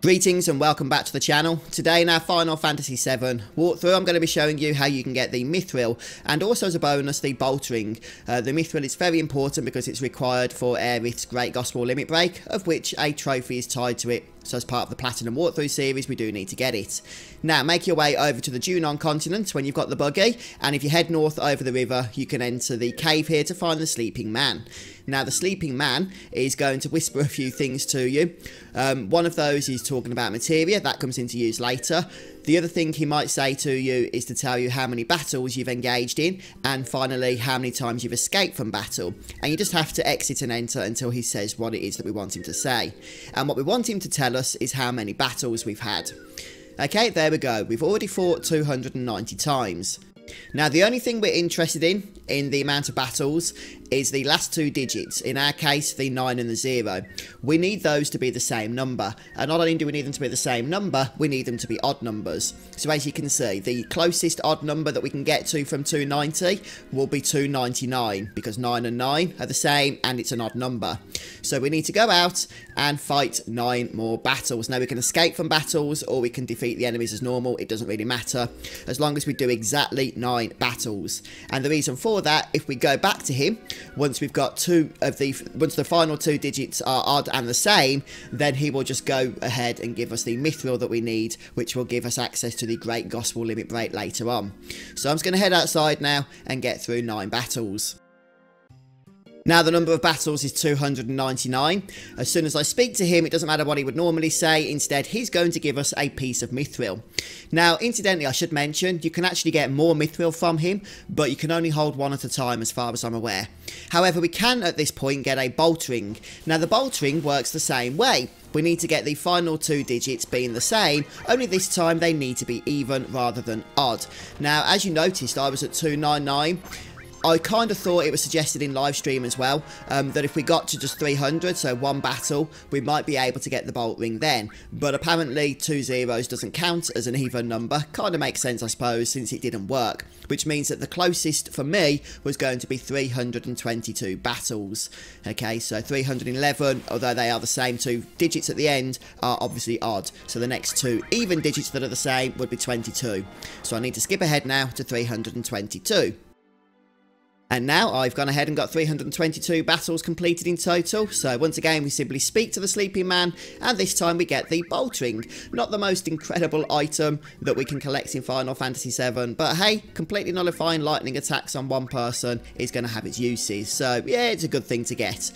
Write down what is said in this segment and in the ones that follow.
Greetings and welcome back to the channel. Today in our Final Fantasy VII walkthrough I'm going to be showing you how you can get the Mythril and also as a bonus the Bolt Ring. Uh, the Mythril is very important because it's required for Aerith's Great Gospel Limit Break of which a trophy is tied to it so as part of the Platinum Walkthrough series, we do need to get it. Now, make your way over to the Junon continent when you've got the buggy, and if you head north over the river, you can enter the cave here to find the Sleeping Man. Now, the Sleeping Man is going to whisper a few things to you. Um, one of those is talking about materia, that comes into use later. The other thing he might say to you is to tell you how many battles you've engaged in, and finally, how many times you've escaped from battle. And you just have to exit and enter until he says what it is that we want him to say. And what we want him to tell us is how many battles we've had. Okay, there we go. We've already fought 290 times. Now, the only thing we're interested in, in the amount of battles, is the last two digits, in our case, the 9 and the 0. We need those to be the same number, and not only do we need them to be the same number, we need them to be odd numbers. So as you can see, the closest odd number that we can get to from 290 will be 299, because 9 and 9 are the same, and it's an odd number. So we need to go out and fight 9 more battles. Now we can escape from battles, or we can defeat the enemies as normal, it doesn't really matter, as long as we do exactly 9 battles. And the reason for that, if we go back to him, once we've got two of the, once the final two digits are odd and the same, then he will just go ahead and give us the mythril that we need, which will give us access to the Great Gospel Limit Break later on. So I'm just going to head outside now and get through nine battles. Now the number of battles is 299. As soon as I speak to him, it doesn't matter what he would normally say. Instead, he's going to give us a piece of mythril. Now, incidentally, I should mention, you can actually get more mythril from him, but you can only hold one at a time as far as I'm aware. However, we can at this point get a bolt ring. Now the bolt ring works the same way. We need to get the final two digits being the same, only this time they need to be even rather than odd. Now, as you noticed, I was at 299. I kind of thought it was suggested in live stream as well um, that if we got to just 300, so one battle, we might be able to get the bolt ring then. But apparently two zeros doesn't count as an even number. Kind of makes sense, I suppose, since it didn't work. Which means that the closest for me was going to be 322 battles. Okay, so 311, although they are the same two digits at the end, are obviously odd. So the next two even digits that are the same would be 22. So I need to skip ahead now to 322. And now I've gone ahead and got 322 battles completed in total, so once again we simply speak to the Sleeping Man, and this time we get the Bolt Ring. Not the most incredible item that we can collect in Final Fantasy VII, but hey, completely nullifying lightning attacks on one person is going to have its uses, so yeah, it's a good thing to get.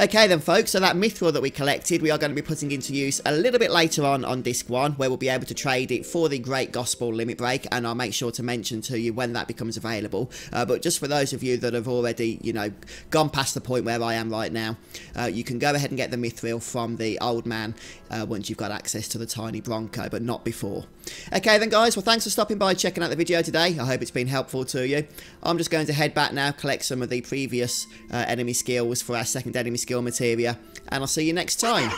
Okay then folks, so that mythril that we collected we are going to be putting into use a little bit later on on disc 1 where we'll be able to trade it for the Great Gospel Limit Break and I'll make sure to mention to you when that becomes available. Uh, but just for those of you that have already, you know, gone past the point where I am right now, uh, you can go ahead and get the mythril from the old man uh, once you've got access to the tiny Bronco, but not before. Okay then guys, well thanks for stopping by checking out the video today. I hope it's been helpful to you. I'm just going to head back now, collect some of the previous uh, enemy skills for our second enemy skill materia, and I'll see you next time.